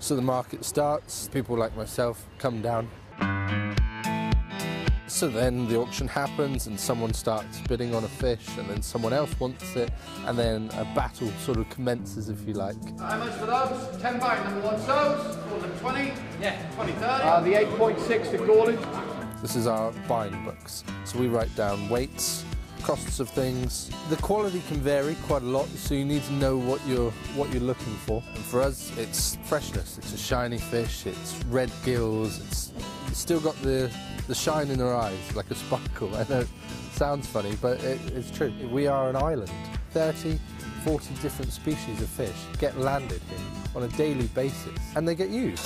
So the market starts, people like myself come down. So then the auction happens and someone starts bidding on a fish and then someone else wants it and then a battle sort of commences if you like. How much for those? 10 by number one soles, call them 20. Yeah. 20, 30. Uh, the 8.6 to Gordon. This is our buying books. So we write down weights, costs of things. The quality can vary quite a lot, so you need to know what you're what you're looking for. And for us, it's freshness. It's a shiny fish. It's red gills. It's, it's still got the the shine in their eyes, like a sparkle. I know it sounds funny, but it, it's true. We are an island. 30, 40 different species of fish get landed here on a daily basis, and they get used.